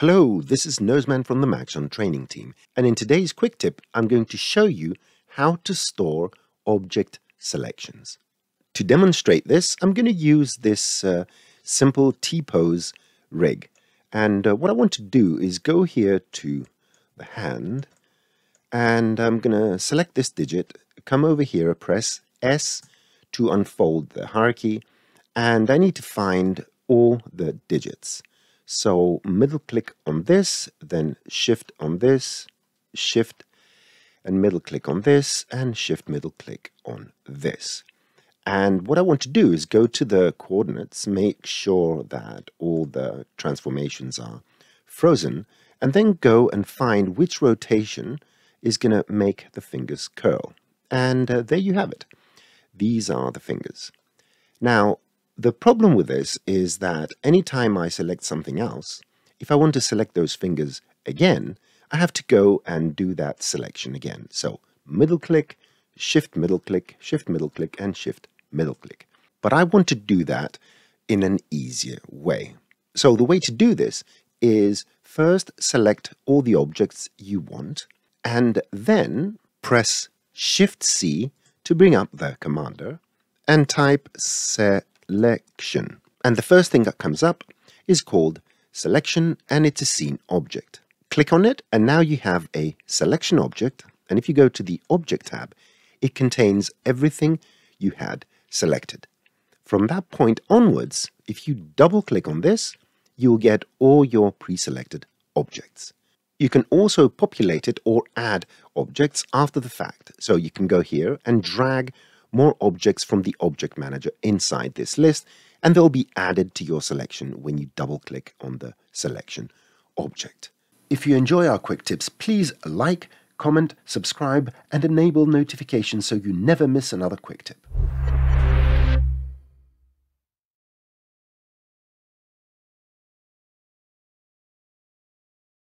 Hello, this is Noseman from the Maxon training team, and in today's quick tip, I'm going to show you how to store object selections. To demonstrate this, I'm going to use this uh, simple T-pose rig. And uh, what I want to do is go here to the hand, and I'm going to select this digit, come over here, press S to unfold the hierarchy, and I need to find all the digits. So middle click on this, then shift on this, shift and middle click on this, and shift middle click on this. And what I want to do is go to the coordinates, make sure that all the transformations are frozen, and then go and find which rotation is going to make the fingers curl. And uh, there you have it. These are the fingers. Now, the problem with this is that anytime I select something else, if I want to select those fingers again, I have to go and do that selection again. So middle click, shift middle click, shift middle click, and shift middle click. But I want to do that in an easier way. So the way to do this is first select all the objects you want and then press Shift C to bring up the commander and type set selection. And the first thing that comes up is called selection and it's a scene object. Click on it and now you have a selection object and if you go to the object tab, it contains everything you had selected. From that point onwards, if you double click on this, you'll get all your pre-selected objects. You can also populate it or add objects after the fact. So you can go here and drag more objects from the object manager inside this list and they'll be added to your selection when you double click on the selection object. If you enjoy our quick tips, please like, comment, subscribe and enable notifications so you never miss another quick tip.